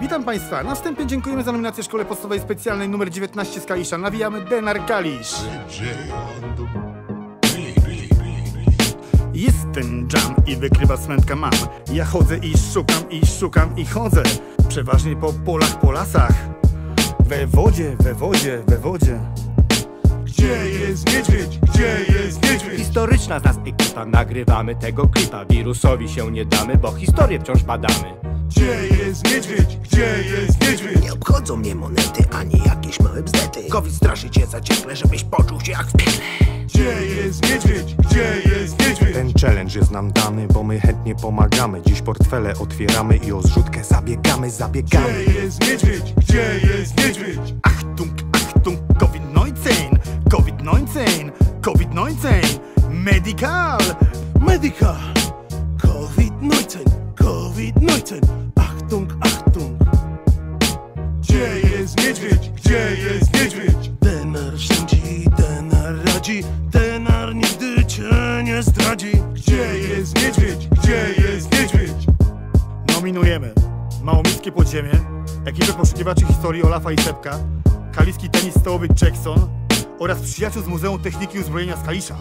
Witam Państwa. Na wstępie dziękujemy za nominację Szkole Podstawowej Specjalnej nr 19 z Kalisza. Nawijamy Denar Kalisz. Jest ten jam i wykrywa smętka mam. Ja chodzę i szukam i szukam i chodzę. Przeważnie po polach, po lasach. We wodzie, we wodzie, we wodzie. Gdzie jest niedźwiedź? Gdzie jest niedźwiedź? Historyczna z nas ekipa, nagrywamy tego klipa Wirusowi się nie damy, bo historię wciąż badamy Gdzie jest niedźwiedź? Gdzie jest niedźwiedź? Nie obchodzą mnie monety, ani jakieś małe bzdety Covid straszy cię zaciekle, żebyś poczuł się jak w piekle Gdzie jest niedźwiedź? Gdzie jest niedźwiedź? Ten challenge jest nam dany, bo my chętnie pomagamy Dziś portfele otwieramy i o zrzutkę zabiegamy, zabiegamy Gdzie jest niedźwiedź? Gdzie jest niedźwiedź? Achtung, Achtung, COVID-19, COVID-19, COVID-19, Medical. Medical! Covid-19, Covid-19 Achtung, Achtung Gdzie jest niedźwiedź? Gdzie jest niedźwiedź? Denar rządzi, denar radzi Denar nigdy cię nie zdradzi Gdzie jest niedźwiedź? Gdzie jest niedźwiedź? Nominujemy Małomiejskie Podziemie, ekipę poszukiwaczy historii Olafa i Sepka, kaliski tenis stołowy Jackson oraz przyjaciół z Muzeum Techniki Uzbrojenia z Kalisza.